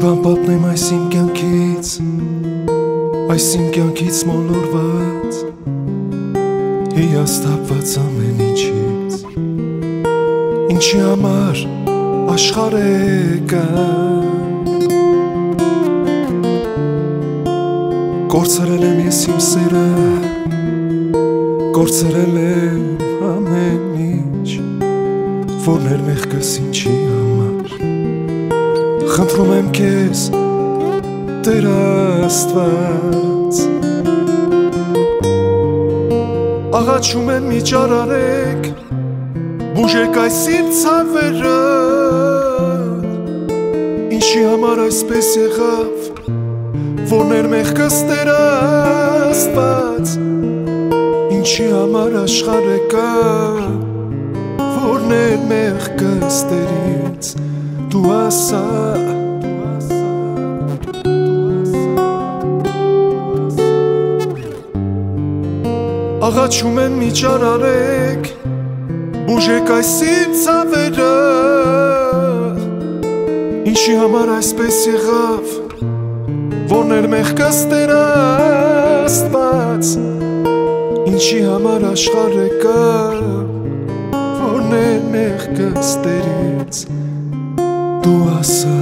Բան պատմեմ այս իմ կյանքից Այս իմ կյանքից մոլորված Հիաստապված ամեն ինչից Ինչի համար աշխարեկը Կործրել եմ ես իմ սերը Կործրել եմ ամեն ինչ Որներ մեղքս ինչի համար Խնդրում եմ քեզ Տեր Աստված Աղաչում եմ միջար արեք Բուժեք այս իմ ցավերը համար այսպես եղավ Որներ մեղքս Տեր Աստված Ինչի համար աշխարհը կա Որներ մեղքս Տերից դու ասա Աղաչում եմ միջար արեք Բուժեք այս իմ ցավերը Ինչի համար այսպես եղավ Որներ մեղքս Տեր Աստված Ինչի համար աշխարհը կա Որներ մեղքս Տերից դու ասա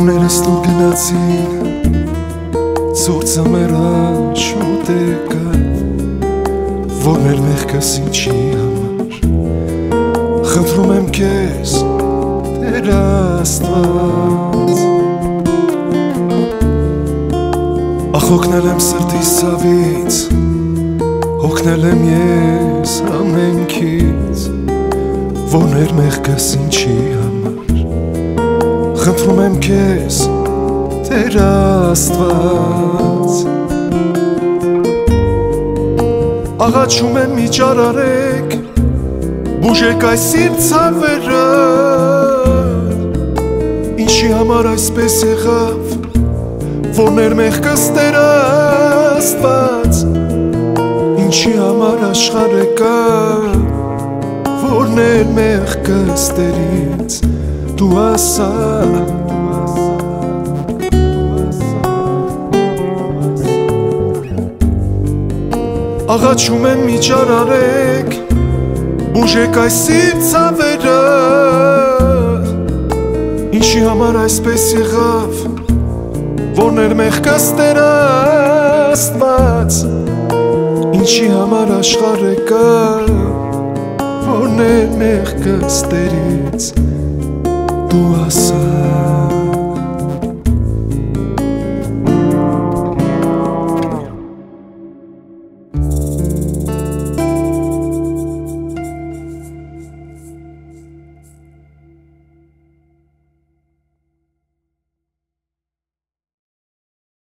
Գարուներս դու գնացին Ծուրծը մեր շուտ եկա Որներ մեղքս ինչի համար Խնդրում եմ քեզ Տեր Աստված Ախ օգնել եմ սրտիս ցավից Օգնել եմ ես ամենքից Որներ մեղքս ինչի համար Խնդրում եմ քեզ Տեր Աստված Աղաչում եմ միջար արեք Բուժեք այս իմ ցավերը Ինչի համար այսպես եղավ Որներ մեղքս Տեր Աստված Ինչի համար աշխարհը կա Որներ մեղքս Տերից դու ասա Աղաչում եմ միջար արեք Բուժեք այս իմ ցավերը Ինչի համար այսպես եղավ Որներ մեղքս Տեր Աստված Ինչի համար աշխարհը կա Որներ մեղքս Տերից դու ասա